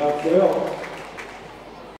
반갑고요.